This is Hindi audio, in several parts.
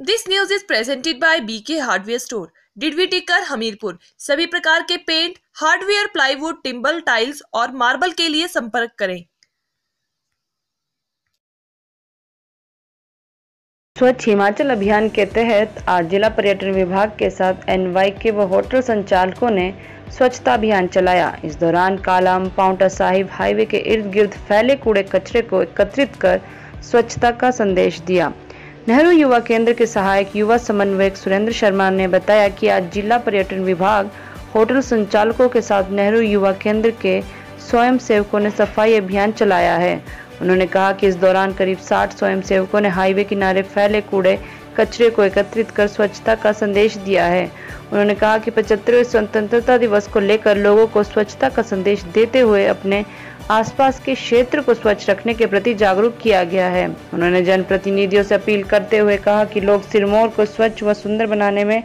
This news is presented by BK hardware store Didwi Tikkar Hamirpur सभी प्रकार के paint hardware plywood timber tiles और मार्बल के लिए संपर्क करें। स्वच्छ हिमाचल अभियान के तहत आज जिला पर्यटन विभाग के साथ एनवाई के व होटल संचालकों ने स्वच्छता अभियान चलाया। इस दौरान कालाम पाउंटा साहिब हाईवे के इर्द गिर्द फैले कूड़े कचरे को एकत्रित कर स्वच्छता का संदेश दिया। नेहरू युवा केंद्र के सहायक युवा समन्वयक सुरेंद्र शर्मा ने बताया कि आज जिला पर्यटन विभाग होटल संचालकों के साथ नेहरू युवा केंद्र के स्वयं सेवकों ने सफ़ाई अभियान चलाया है। उन्होंने कहा कि इस दौरान करीब 60 स्वयं सेवकों ने हाईवे किनारे फैले कूड़े कचरे को एकत्रित कर स्वच्छता का संदेश दिया है। उन्होंने कहा कि पचहत्तरवें स्वतंत्रता दिवस को लेकर लोगों को स्वच्छता का संदेश देते हुए अपने आसपास के क्षेत्र को स्वच्छ रखने के प्रति जागरूक किया गया है। उन्होंने जनप्रतिनिधियों से अपील करते हुए कहा कि लोग सिरमौर को स्वच्छ व सुंदर बनाने में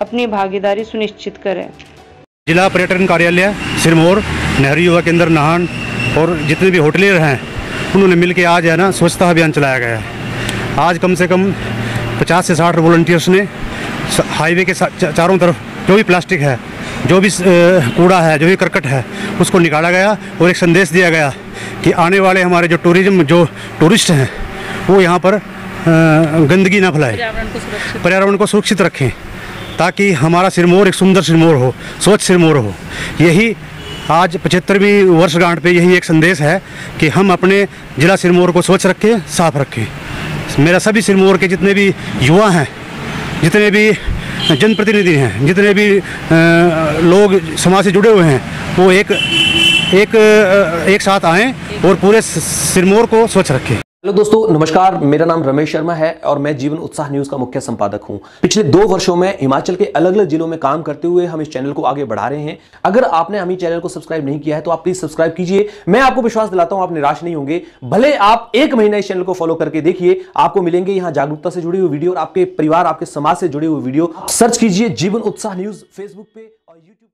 अपनी भागीदारी सुनिश्चित करें। जिला पर्यटन कार्यालय, सिरमौर, नेहरू युवा केंद्र, नाहन और जितने भी होटलियर हैं, उन्होंने मिलकर आज है ना स्वच्छता अभियान चलाया गया है। आज कम से कम 50 से 60 वॉल्टियर्स ने हाईवे के चारों तरफ़ जो भी प्लास्टिक है जो भी कूड़ा है जो भी करकट है उसको निकाला गया और एक संदेश दिया गया कि आने वाले हमारे जो टूरिज़्म जो टूरिस्ट हैं वो यहाँ पर गंदगी ना फैलाए। पर्यावरण को सुरक्षित रखें। ताकि हमारा सिरमौर एक सुंदर सिरमौर हो स्वच्छ सिरमौर हो। यही आज पचहत्तरवीं वर्षगांठ पे यही एक संदेश है कि हम अपने ज़िला सिरमौर को स्वच्छ रखें साफ़ रखें। मेरा सभी सिरमौर के जितने भी युवा हैं, जितने भी जनप्रतिनिधि हैं, जितने भी लोग समाज से जुड़े हुए हैं, वो एक एक एक साथ आएँ और पूरे सिरमौर को स्वच्छ रखें। हेलो दोस्तों, नमस्कार। मेरा नाम रमेश शर्मा है और मैं जीवन उत्साह न्यूज़ का मुख्य संपादक हूँ। पिछले दो वर्षों में हिमाचल के अलग अलग जिलों में काम करते हुए हम इस चैनल को आगे बढ़ा रहे हैं। अगर आपने हमें चैनल को सब्सक्राइब नहीं किया है तो आप प्लीज़ सब्सक्राइब कीजिए। मैं आपको विश्वास दिलाता हूँ, आप निराश नहीं होंगे। भले आप एक महीना इस चैनल को फॉलो करके देखिए, आपको मिलेंगे यहाँ जागरूकता से जुड़ी हुई वीडियो और आपके परिवार, आपके समाज से जुड़ी हुई वीडियो। सर्च कीजिए जीवन उत्साह न्यूज़ फेसबुक पे और यूट्यूब